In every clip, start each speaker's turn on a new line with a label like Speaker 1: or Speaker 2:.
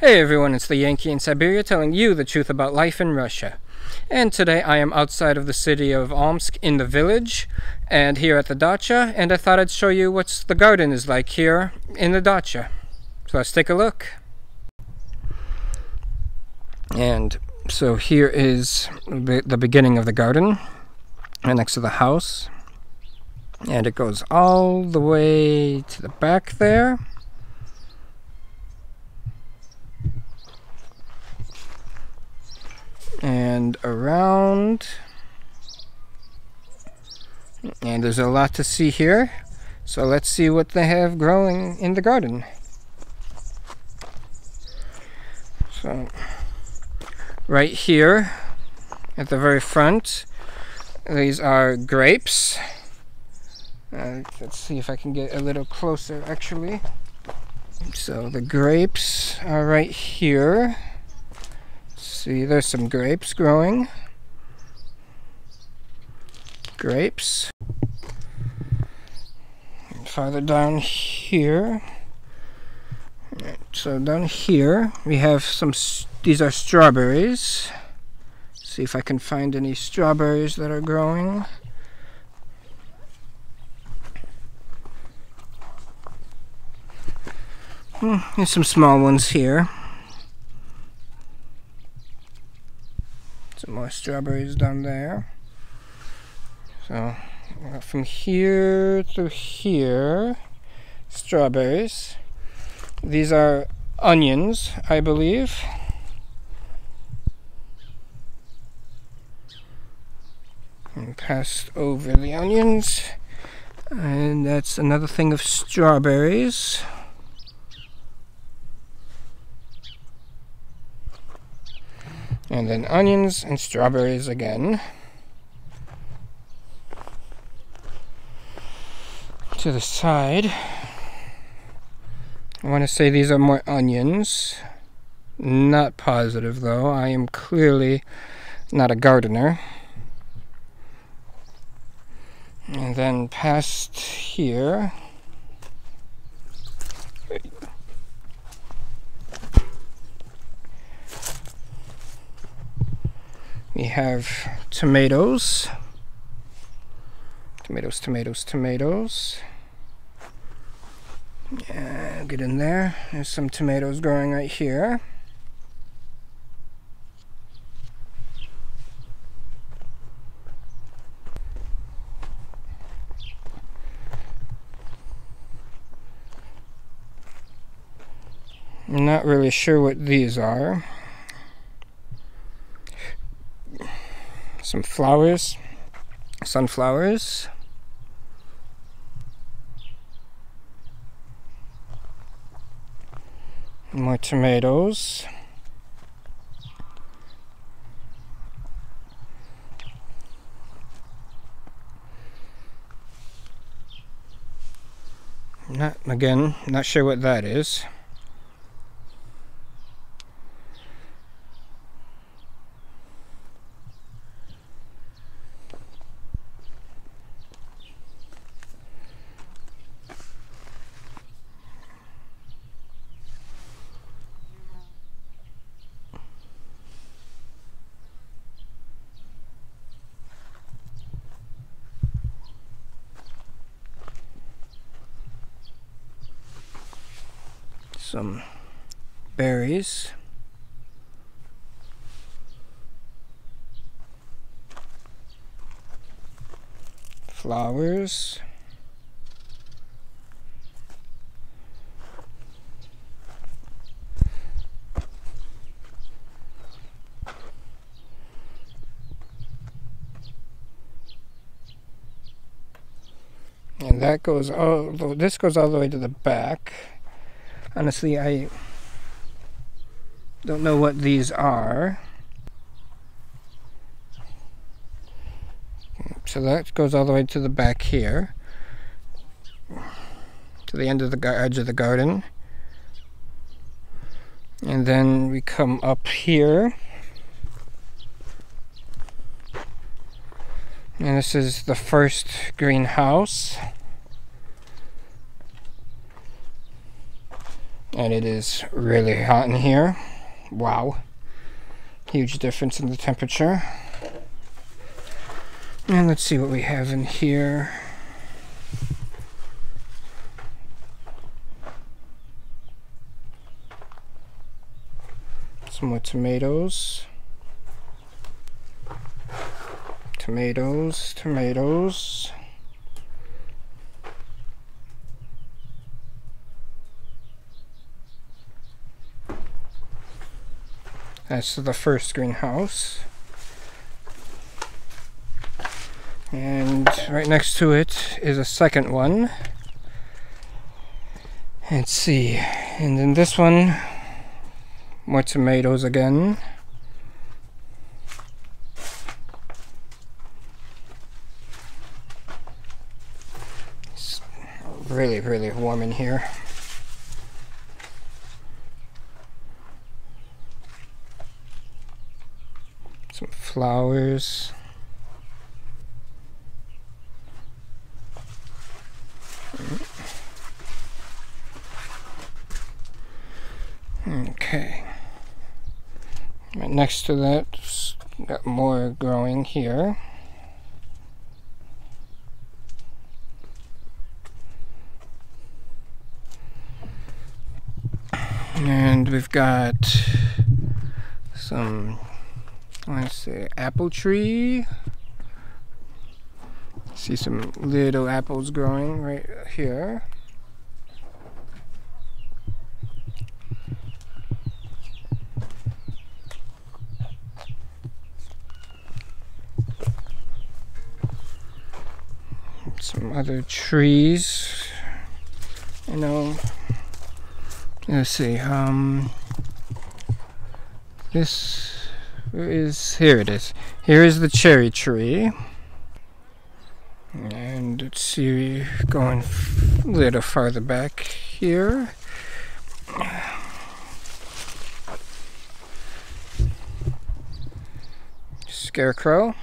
Speaker 1: Hey everyone, it's the Yankee in Siberia telling you the truth about life in Russia. And today I am outside of the city of Omsk in the village and here at the dacha and I thought I'd show you what the garden is like here in the dacha. So let's take a look. And so here is the beginning of the garden right next to the house and it goes all the way to the back there and around. And there's a lot to see here. So let's see what they have growing in the garden. So right here at the very front these are grapes. Uh, let's see if I can get a little closer actually. So the grapes are right here See, there's some grapes growing. Grapes. Farther down here. so down here we have some, these are strawberries. See if I can find any strawberries that are growing. Hmm, there's some small ones here. Some more strawberries down there. So uh, from here to here, strawberries. These are onions, I believe. And passed over the onions. And that's another thing of strawberries. And then onions and strawberries again. To the side. I want to say these are more onions. Not positive though. I am clearly not a gardener. And then past here. We have tomatoes. Tomatoes, tomatoes, tomatoes. Yeah, get in there. There's some tomatoes growing right here. I'm not really sure what these are. Some flowers, sunflowers. More tomatoes. Not again, not sure what that is. Some berries. Flowers. and that goes all this goes all the way to the back honestly I don't know what these are. So that goes all the way to the back here to the end of the edge of the garden. And then we come up here. And this is the first greenhouse And it is really hot in here. Wow. Huge difference in the temperature. And let's see what we have in here. Some more tomatoes. Tomatoes, tomatoes. That's the first greenhouse. And right next to it is a second one. Let's see. And then this one, more tomatoes again. It's really, really warm in here. some flowers. Okay. Right next to that, got more growing here. And we've got some let's see apple tree. See some little apples growing right here. Some other trees you know. Let's see um this where is here it is. Here is the cherry tree. And let's see going a little farther back here. Scarecrow.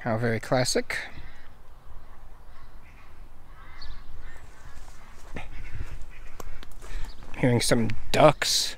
Speaker 1: How very classic. Hearing some ducks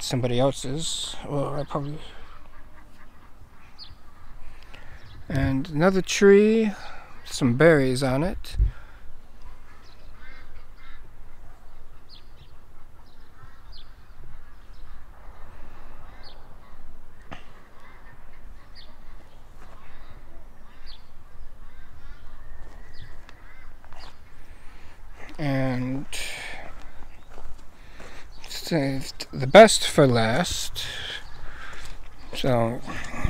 Speaker 1: somebody else's. Well, I probably. And another tree, some berries on it. And saved the best for last. So,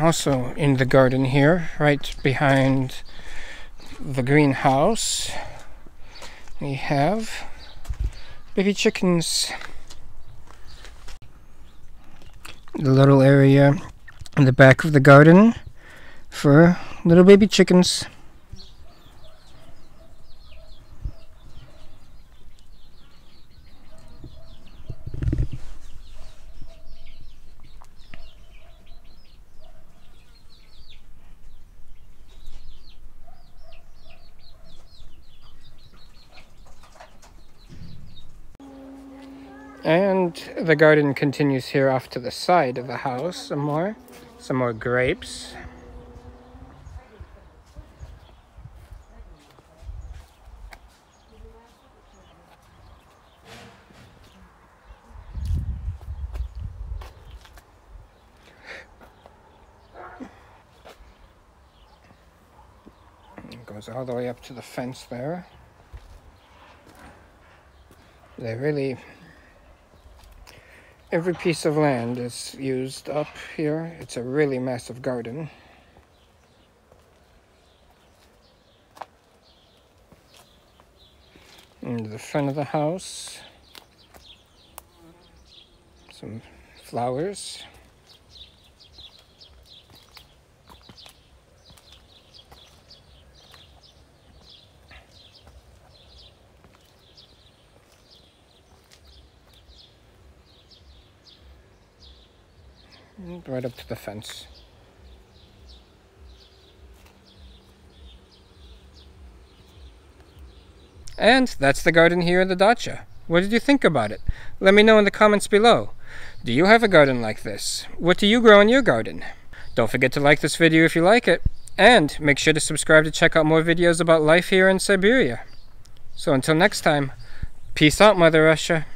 Speaker 1: also in the garden here, right behind the greenhouse, we have baby chickens. The little area in the back of the garden for little baby chickens. And the garden continues here off to the side of the house some more. Some more grapes. Goes all the way up to the fence there. They really every piece of land is used up here. It's a really massive garden. And the front of the house, some flowers. Right up to the fence. And that's the garden here in the dacha. What did you think about it? Let me know in the comments below. Do you have a garden like this? What do you grow in your garden? Don't forget to like this video if you like it. And make sure to subscribe to check out more videos about life here in Siberia. So until next time, peace out, Mother Russia.